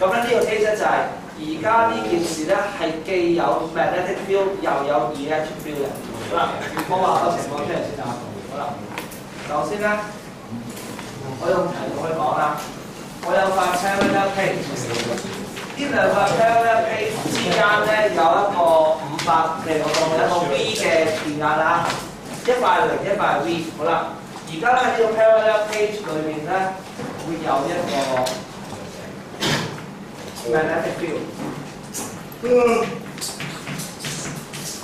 咁咧呢個 case 咧就係而家呢件事咧係既有 magnetic field 又有 electric field 嘅。好啦，我畫個情況出嚟先啊。好啦，首先咧，我用題目去講啦。我有塊 parallel plate，呢兩塊 parallel plate 之間咧有一個五百，譬如我當一個 V 嘅電壓啦，一塊零，一塊 V。好啦，而家咧呢個 parallel plate 裏面咧會有一個 magnetic field。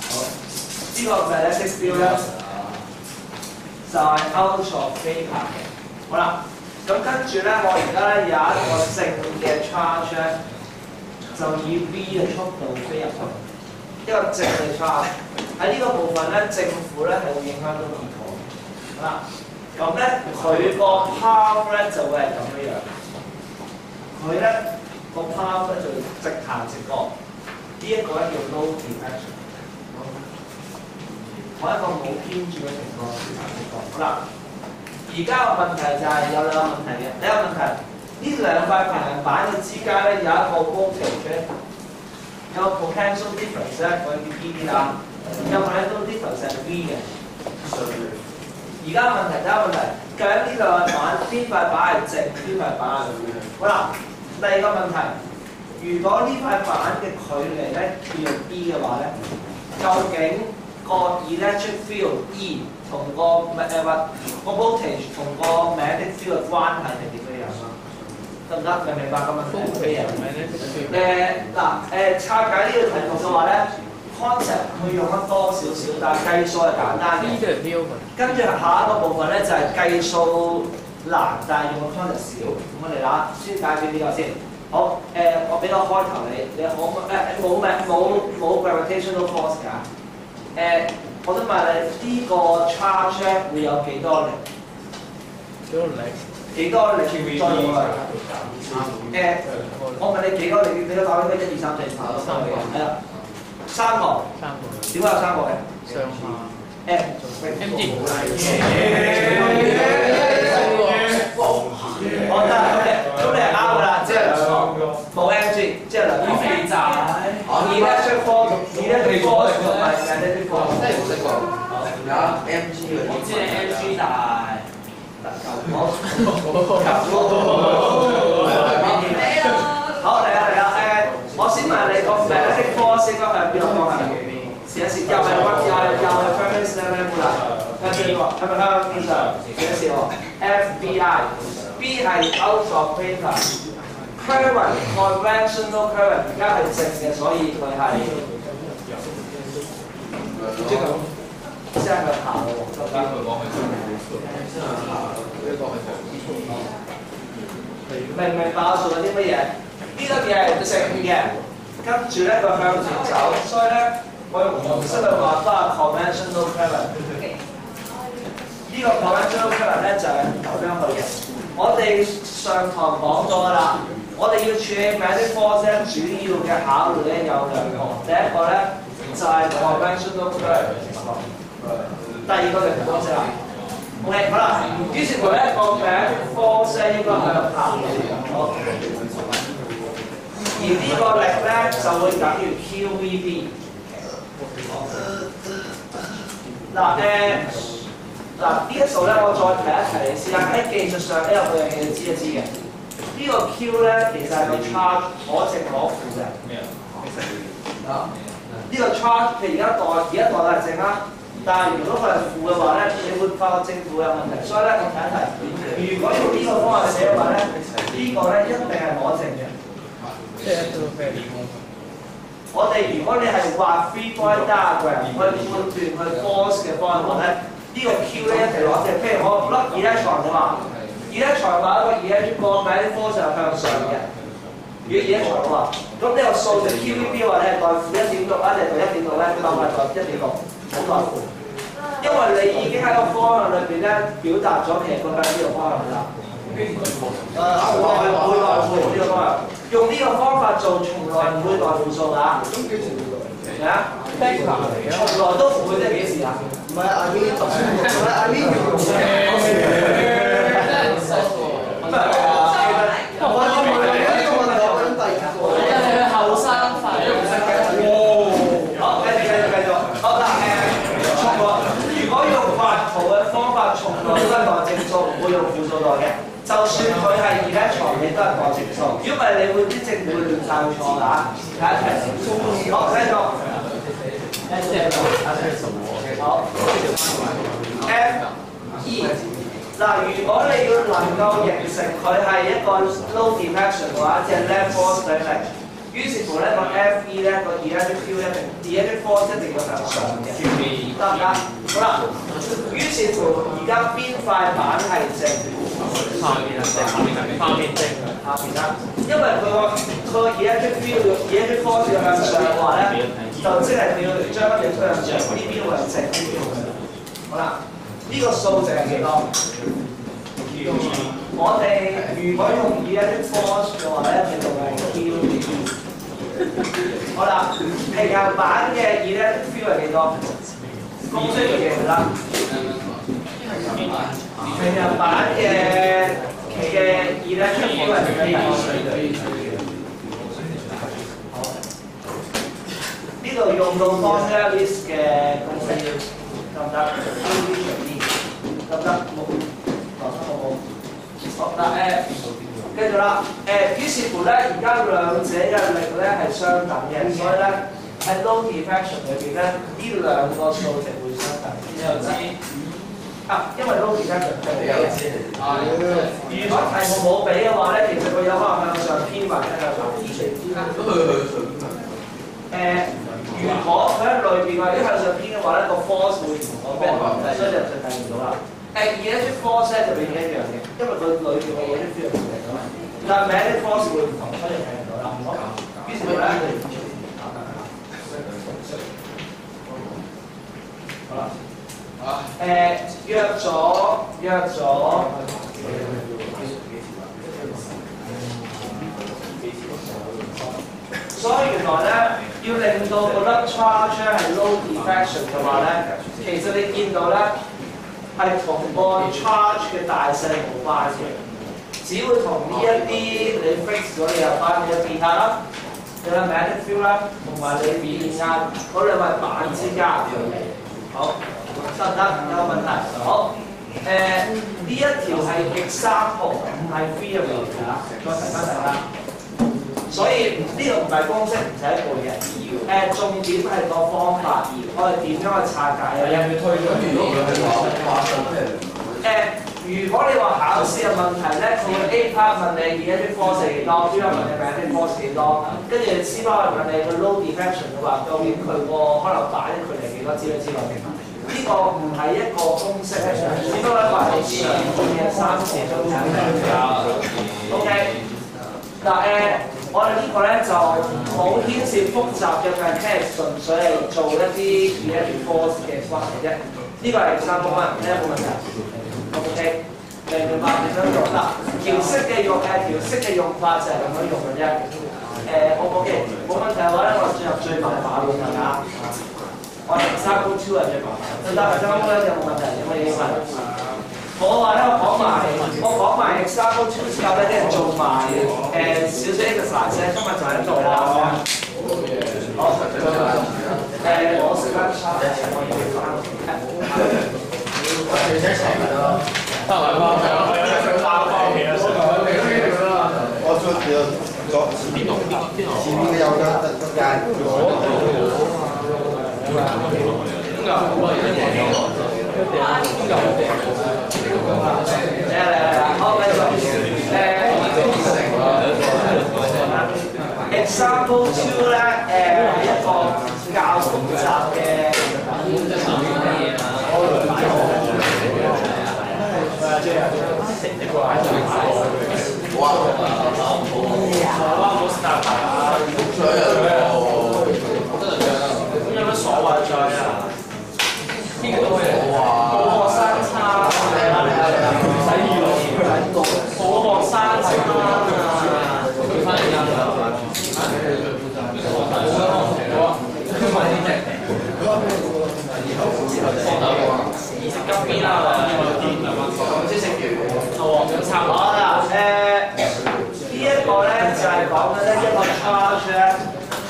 好，呢個 magnetic field 咧就係 out of vapor 嘅。好啦。咁跟住咧，我而家咧有一個正嘅 charge 咧，就以 v 嘅速度飛入去，一個正嘅 charge 喺呢個部分咧，正負咧係會影響到結果。好啦，咁咧佢個 power 咧就會係咁樣樣，佢咧個 power 咧就直行直過，呢一個咧叫 low deflection，我一個冇偏轉嘅情況直行直過。好啦。而家個問題就係有兩個問題嘅，第一個問題，呢兩塊平衡板嘅之間咧有一個高橋嘅有個 potential difference 咧，我叫 P D 啦，有 potential difference 係 V 嘅。而家問題第一個問題，究竟呢兩塊板邊塊板係正，邊塊板係負？好啦，第二個問題，如果呢塊板嘅距離咧叫做 B 嘅話咧，究竟個 electric field E 同個誒或個 voltage 同個 magnetic field 嘅關係係點樣樣啊？得唔得？明唔明白個問題係咩嘢？誒嗱誒拆解呢個題目嘅話咧，concept 會用得多少少，但係計數係簡單嘅。跟住下一個部分咧就係計數難，但係用嘅 concept 少。咁我哋嗱先解決呢個先。好誒、我俾個開頭你，你可誒冇咩冇冇 gravitational force 㗎？誒、我想問你呢、個 charge 會有幾多力？幾多力再用嚟？誒、我問你幾多力？你都答案應該一二三四五六七係啦，三個。點解有三個嘅？M 做？咁你啱噶啦，即係冇 MG，即係。唔係唔。我，好嚟啊嚟啊，我先問你個 electric，係方向？試一試，又係屈，又係又係 feminist level 啦，向邊個？係咪向邊上？試一試喎，FBI，B 係 out of vapor。current conventional current 而家係正嘅，所以佢係即係即係佢行喎，得唔得？明唔明白我做緊啲乜嘢？呢粒嘢係正嘅，跟住咧佢向前走，所以咧我用紅色去畫翻 conventional current。呢個 conventional current 咧就係咁樣去嘅。我哋上堂講咗㗎啦。我哋要處理 magnetic force 咧，主要嘅考慮咧有兩個，第一個咧就係 conventional current，第二個就係方式啦。OK，好啦，於是乎咧個 magnetic force 咧應該向下嘅，而呢個力咧就會等於 QVB。嗱誒，嗱呢一數咧我再提一提你先啦，喺技術上咧有個樣嘢你知一知嘅。呢個 Q 咧其實係個 charge 可正可負嘅咩啊。呢個 charge 佢而家代而家代係正啦，但係如果佢係負嘅話咧，你會發覺政府有問題。所以咧，我睇一睇，如果用呢個方法寫嘅話咧，呢個咧一定係攞正嘅。我哋如果你係畫 three point diagram 去判斷去 force 嘅方案咧，呢個 Q 咧一定攞正。譬如我粒 electron 嘅話，electron 話一個 electron 個名 force 係向上嘅。如果 electron 嘅話，咁呢個數值 QVB 話咧係代負一點六啊，定係代一點六咧？當係代一點六，好代負。因為你已經喺個方案裏邊咧表達咗其實佢向呢個方向啦。誒，唔會唔會代負呢個方法。用呢個方法做，從來唔會代負數㗎。咁幾時會代？咩啊？從來都唔會，即係幾時啊？唔係阿 Min 讀書，唔係阿 Min 要用嘅。唔係我生快好，繼續繼續繼續。好嗱誒，從來如果用嘅方法，從來都係代正數，唔會用負數代嘅。就算佢係而家床，你都係代正數。如果唔係，你會啲正會亂晒錯㗎。睇一睇。好，繼續。好。F E 嗱，如果你要能夠形成佢係一個 low deflection 嘅話，即係 left force deflection。於是乎咧，個 F E 咧個 electric field 一定 electric force 一定要向上嘅，得唔得？好啦，於是乎而家邊塊板係正？下面啊，下面下面正下邊啦，因為佢個佢個 electric field electric force 要向上嘅話咧，就即係你要將你推向上，呢邊會係正，呢邊係好啦，呢、個數值係幾多？我哋如果用 electric force 嘅話咧，就係 Q。好啦，平衡板嘅二一 D feel 係幾多？公式嘅嘢啦。平衡板嘅嘅 electric field 係幾多？呢度用到 f o r c e l i s t 嘅公式得唔得？得唔得？冇，學生好冇？好嗱誒，跟住啦誒，於是乎咧，而家兩者嘅力咧係相等嘅，所以咧喺 low deflection 裏邊咧，呢兩個數值會相等。你又知啊？因為 low deflection 係比較如果題目冇俾嘅話咧，其實佢有可能向上偏或者向下偏。誒、如果佢喺裏邊或者向上偏嘅話咧，個 force 會唔同我所以就就睇唔到啦。誒 electric force 就變一樣嘅，因為佢裏邊嘅 electric field 唔同㗎嘛。但係 magnetic force 會唔同，所以睇唔到啦。好，於是乎咧，好啦。誒、約咗約咗。所以原來咧，要令到嗰粒 charge 係 low deflection 嘅話咧，其實你見到咧係同個 charge 嘅大細冇關嘅，只會同呢一啲你 fix 咗你有關嘅變態啦，你嘅 magnetic field 啦，同埋你變壓嗰兩塊板之間。好，得唔得？有冇問題？好，誒、呢一條係 example，唔係 theory 㗎，再提翻大家。所以呢個唔係公式，唔使背嘅。誒、重點係個方法，而我哋點樣去拆解啊？要推咗，如果佢係話話術咩？誒、如果你話考試嘅問題咧，佢會 A part 問你而家啲波數幾多，B part 問你 magnetic force 幾多，跟住 C part 問你個 low deflection 嘅話，究竟佢個可能擺嘅距離幾多之類之類嘅。呢、個唔係一個公式，只不過一個係常見嘅三次都睇嘅。OK，嗱誒。我哋呢個咧就冇牽涉複雜嘅嘅聽純粹係做一啲 electric force 嘅關係啫。呢、個係三公分，呢冇問題。OK，明唔明白點樣用啦？調色嘅用誒調色嘅用法就係咁樣用嘅啫。誒、我 OK，冇問題。嘅話咧，我進入最麻煩嘅部分啊。我哋三公 two 係最麻煩。得三公咧有冇問題？有冇嘢問？我話咧，我講埋，我講埋 example two 之後咧，啲人做埋誒少少 exercise，今日就喺度啦。好，誒，我時間差，我要翻。得啦，我做咗咗邊度邊個？前面嘅有得得得間。Example two 咧，誒係一個較複雜嘅哇！哇！好好啊！啊？邊個都會冇學生差，唔使預咯，冇學生差啊！佢翻嚟啦。二十金邊啦，唔知食完。哦，咁差唔多啦。誒呢一個咧就係講咧一個 charge 咧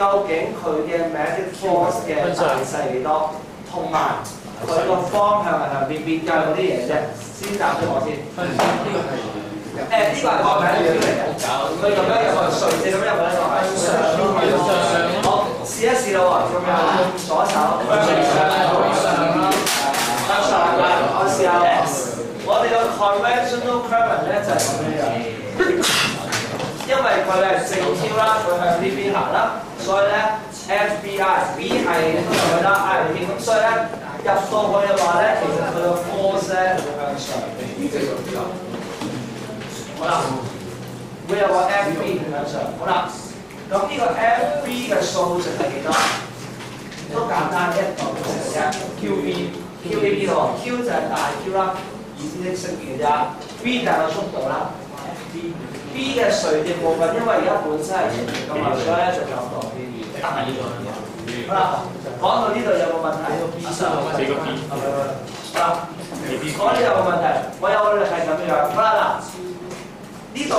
究竟佢嘅 magnetic force 嘅大細幾多，同埋佢個方向係向邊邊？計嗰啲嘢啫，先答咗我先。誒，呢個係個 field 嚟嘅，佢咁樣入去，垂直咁入去呢個係上好，試一試咯喎，咁樣用左手向上啦，我試下喎。我哋個 conventional current 咧就係咁樣樣。因為佢係正挑啦，佢向呢邊行啦，所以咧 FBI B 係上啦，I 係邊，咁所以咧入到去嘅話咧，其實佢個 force 咧會向上。好啦，會有個 FB 向上。好啦，咁呢個 FB 嘅數值係幾多？都簡單一個公式嘅啫，QB QB 咯，Q 就係大 Q 啦，意思識識嘅啫，B 就係個速度啦。B 嘅垂直部分，因為而家本身係垂直㗎嘛，所以咧就有個 B。好啦，講到呢度有冇問題？四個 B 好啦，講呢度有冇問題？我有個係咁樣。好啦嗱，呢度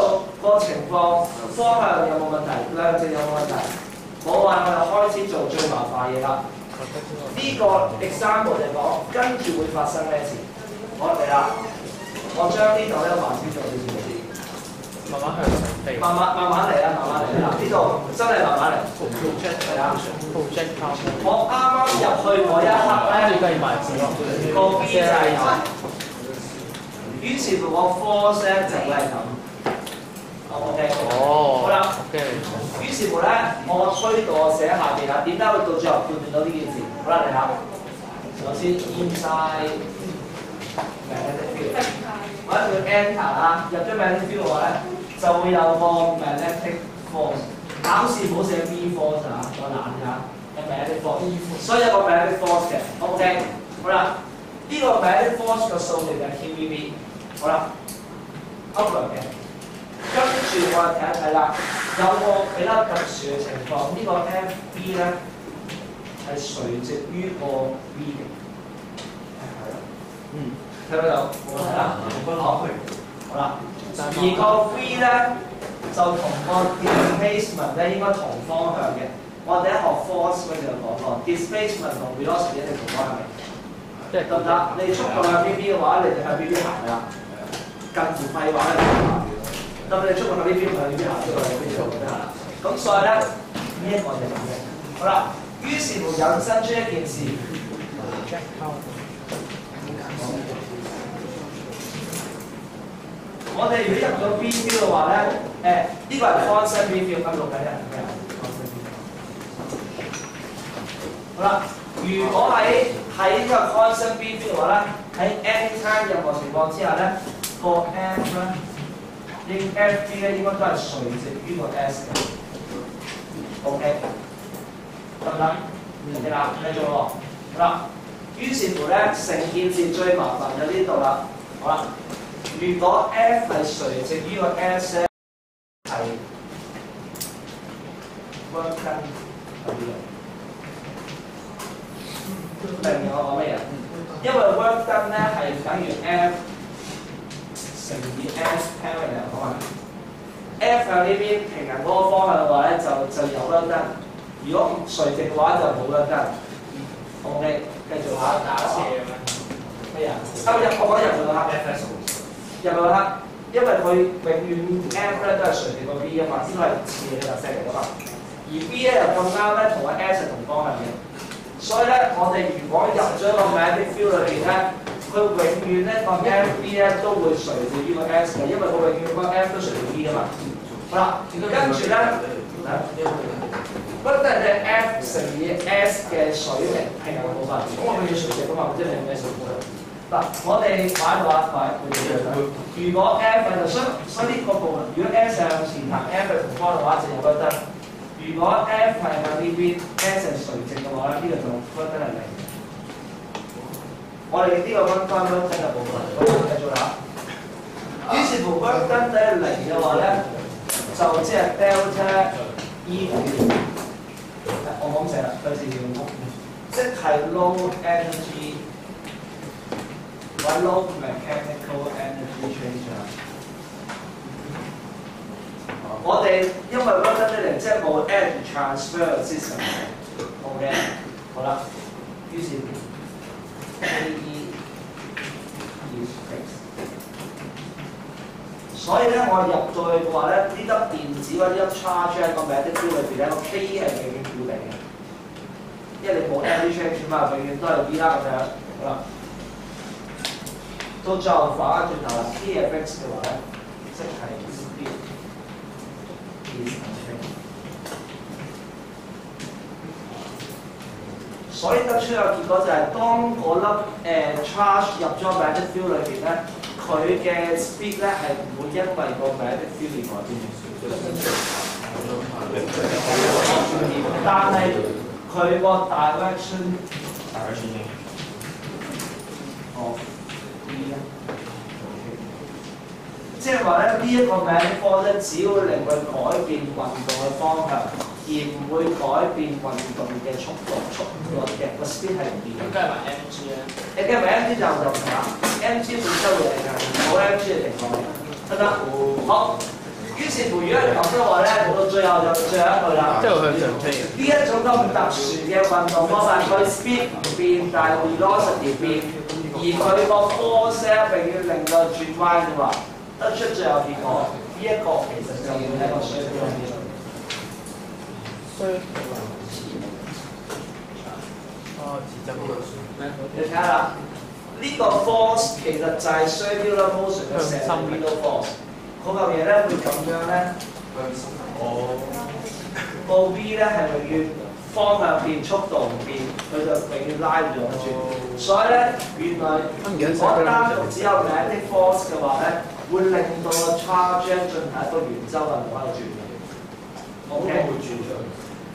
個情況方向有冇問題？量值有冇問題？冇話我哋開始做最麻煩嘢啦。呢個 example 嚟講，跟住會發生咩事？我嚟啦，我將呢度咧還先做啲嘢先。慢慢向上飛。慢慢慢慢嚟啦，慢慢嚟啦。呢度真係慢慢嚟。係啊我啱啱入去嗰一刻咧，計埋字咯。個 B 就係咁。於是乎個 force 咧就會係咁。OK。哦。好啦。OK。於是乎咧，我推到我寫下邊啦。點解會到最後判斷到呢件事？好啦，嚟下。首先 inside magnetic field，我一定要 enter 啦。入咗 magnetic field 嘅話咧，就會有個 magnetic force。考試唔好寫 B force 啊，我懶㗎。有 magnetic force，所以有個 magnetic force 嘅。OK，好啦，呢個 magnetic force 嘅數值就係 QVB。好啦，upward 嘅。跟住我哋睇一睇啦，有個比較特殊嘅情況，呢、個 FB 咧係垂直於個 V 嘅，係啦，嗯。睇到有冇問題啦？好，好啦，而個 V 咧就同個 displacement 咧應該同方向嘅。我哋一學 force 嗰陣就講過，displacement 同 velocity 一定同方向嘅。即係得唔得？你速度向 B B 嘅話，你就向 B B 行㗎啦。近乎廢話咧，咁你速度向 B B 向 B B 行，速度向 B B 行得啦。咁所以咧，呢、一個就係咁嘅。好啦，於是乎引申出一件事，我哋如果入咗 B B 嘅話咧，誒、呢、個係 constant B B 咁錄緊嘅。好啦，如果喺喺呢個 constant B B 嘅話咧，喺 anytime 任何情況之下咧，個 F 咧，應 F B 咧應該都係垂直於個 S 嘅。OK，得唔得？OK 啦，繼續喎。好啦，於是乎咧，成件事最麻煩就呢度啦。好啦，如果 F 係垂直於個 S 咧，係 work done 喺呢度。明我講乜嘢？因為 work done 咧係等於 F 乘以 S parallel 啊嘛。F 向呢邊平行嗰個方向嘅話咧，就就有 work done。如果垂直嘅話就冇 work done。OK，繼續下。打斜嘅咩？收入我講入去個黑 FS 入去個黑，因為佢永遠 F 咧都係隨住個 V 啊嘛，呢個係次嘅特色嚟噶嘛。而 V 咧又咁啱咧同個 S 同方向嘅，所以咧我哋如果入咗個 m a g n i f i e l d 裏邊咧，佢永遠咧個 F V 咧都會隨住呢個 S 嘅，因為佢永遠個 F 都隨住 V 噶嘛。好啦，跟住咧。不得係 F 乘以 S 嘅水平平衡部分，咁我佢要垂直噶嘛，即係咩數目嗱，我哋擺個畫塊去對象。如果 F 就所所以呢個部分，如果 S 向前行，F 係同方嘅話，就有覺得；如果 F 係向呢邊，S 係垂直嘅話咧，呢、這個就覺得係零。我哋呢個溫溫溫真嘅部分，咁繼續啦。於是乎溫溫底係零嘅話咧，就即係 delta E 等於。我講成啦，費事用屋，即係 low energy 或 low mechanical energy change 啊。我哋因為 work done 呢即係冇 energy transfer system，冇嘅，好啦，於是 A E is fixed。所以咧，我入到去嘅話咧，呢粒電子或者粒 charge 喺個 magnetic field 裏邊咧，個 K 係永遠固定嘅，因為你冇 energy change 嘛，永遠都係 V 啦咁樣。好啦，到最後反轉頭啦，K 係 fix 嘅話咧，即係 speed is unchanged。所以得出嘅結果就係、是，當嗰粒誒 charge 入咗 magnetic field 裏邊咧。佢嘅 speed 咧係唔會因為個 magnetic field 而改變，但係佢個 direction direction 哦 B 咧，即係話咧呢一個名科咧，只會令佢改變運動嘅方向，而唔會改變運動嘅速度、速率嘅個 speed 係唔變。咁計埋 mg 咧？你計埋 mg 就就唔啦，mg 本身會係冇 mg 嘅情況，得唔得？好。於是乎，如果你咁嘅話咧，到最後就最後一句啦。即係向上飛。呢一種咁特殊嘅運動方法，佢 speed 唔變，但係 velocity 變，而佢個 force 永遠令到轉彎嘅話，得出最後結果，呢、這、一個其實就係一個水平嘅理論。哦，自質嗰個咩？你睇下啦，呢、這個 force 其實就係 circular motion 嘅 centripetal force。嗰嚿嘢咧會咁樣咧，哦，個 V 咧係永遠方向變，速度唔變，佢就永遠拉住我轉。所以咧，原來如果單獨只有 magnetic force 嘅話咧，會令到個 charge 進行一個圓周運動喺度轉嘅。O K。會轉咗。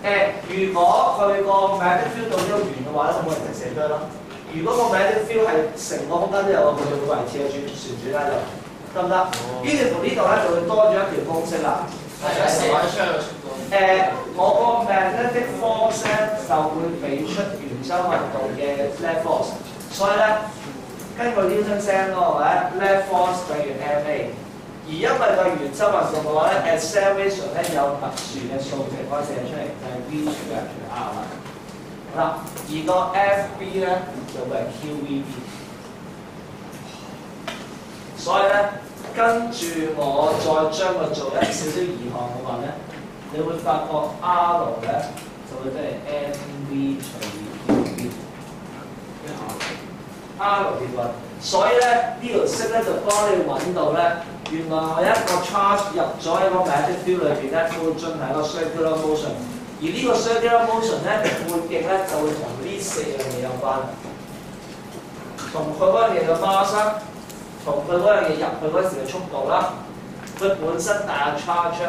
誒，如果佢個 magnetic field 到呢個圓嘅話咧，咁我哋就寫咗咯。如果個 magnetic field 係成個空間都有個佢就會維持嘅轉旋轉喺度。得唔得？於是乎呢度咧就會多咗一條公式啦。係啊，出去。誒，我個 magnetic force 咧就會俾出圓周運動嘅 net force，所以咧根據 Newton 聲嗰個咧 net force 等於 ma。而因為個圓周運動嘅話咧，acceleration 咧有特殊嘅數值可以寫出嚟，就係 v 除以 r 啦。好啦，而個 fb 咧就會係 qvb。所以咧。跟住我再將佢做一少少移項嘅話咧，你會發覺 R 咧就會即係 mv 除以 R 結果，所以咧呢條式咧就幫你揾到咧，原來我一個 charge 入咗喺個 magic field 裏邊咧，會進行一個 circular motion，而呢個 circular motion 咧半徑咧就會同呢四樣嘢有關，同佢嗰樣嘢嘅 mass。同佢嗰樣嘢入去嗰時嘅速度啦，佢本身帶有 charge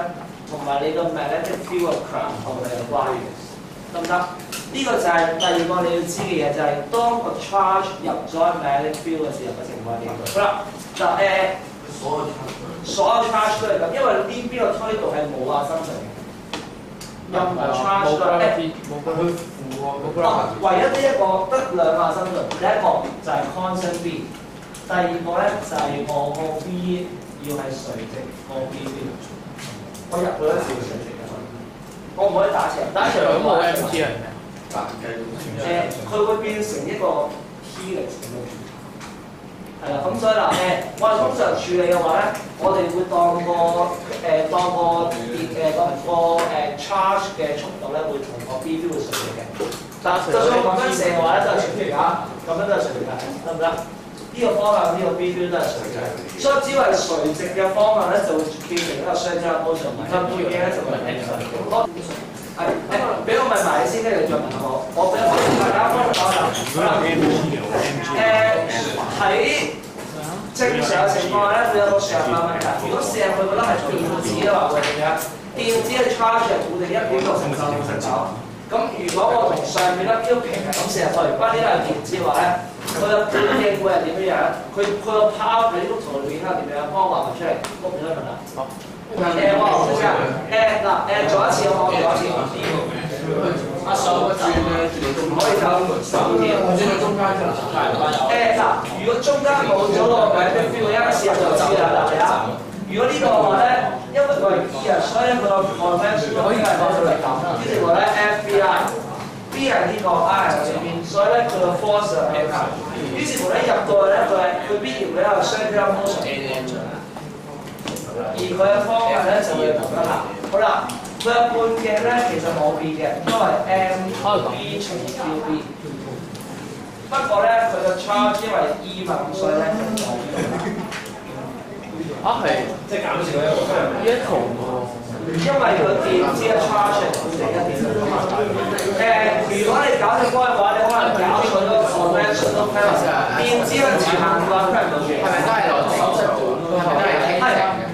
同埋你個 magnetic field 嘅強度係有關嘅，得唔得？呢、這個就係第二個你要知嘅嘢，就係、是、當個 charge 入咗 magnetic field 嘅時候嘅情況係點？好啦，就誒、呃、所有 charge 所有 charge 都係咁，因為呢邊個推度係冇亞生成嘅，任何 charge 都係冇佢負喎，唯一呢一個得兩亞生成，第一個就係 constant B。第二個咧就係、是、我個 B 要係垂直個 B 邊，我入去一次要垂直嘅，我唔可以打斜，打斜咁我 M T 係咩？誒，佢會變成一個 helix 咁樣。係啦，咁所以嗱誒，我哋通常處理嘅話咧，我哋會當個誒、當個電誒個個誒 charge 嘅速度咧，會同個 B 標會垂直嘅。但就算咁樣射嘅話咧，都係垂直㗎，咁樣都係垂直㗎，得唔得？呢個方向呢、個 B 標都係垂直，所以只要係垂直嘅方向咧，就會變成一個雙交 motion，而分背鏡咧就會係 X 好係誒，俾我問埋先，跟住再問我。我俾我大家幫我講下。誒喺正常嘅情況咧，會有個上下問題。如果射入去覺得係電子嘅話，會點樣？電子嘅 charge 固定一點六乘十六乘九。咁如果我同上面粒標平係咁射入去，關呢個係電子嘅話咧，佢嘅半徑會係點樣？佢佢個 power 喺呢幅圖裏邊係點樣？幫我畫埋出嚟，屋企都問啦。好誒，我話先生，誒嗱誒，做一次我做一次。阿數轉咧，唔可以走手添。轉到中間㗎啦。誒嗱，如果中間冇咗個名嘅 feel，一試下就知啦，嗱你啊。如果呢個話咧，因為佢係 E 啊，所以佢個 convention 可以係講到嚟咁。於是話咧，FBI，B 係呢個，I 係呢邊，所以咧佢個 force 係咩㗎？於是乎咧入到去咧，佢係佢必然會有 circular motion。而佢嘅方向咧就會咁樣行。好啦，佢嘅半徑咧其實冇變嘅，都係 M B 乘 QB。不過咧，佢嘅 charge 因為 E 嘛，咁所以咧就冇變。啊係，即係減少一個。呢一圖因為個電子嘅 charge 係固定一點六嘛。誒，如果你搞隻波嘅話，你可能搞錯咗個 convention 都 p a 電子嘅磁限嘅話 p a 唔到嘅。係咪都係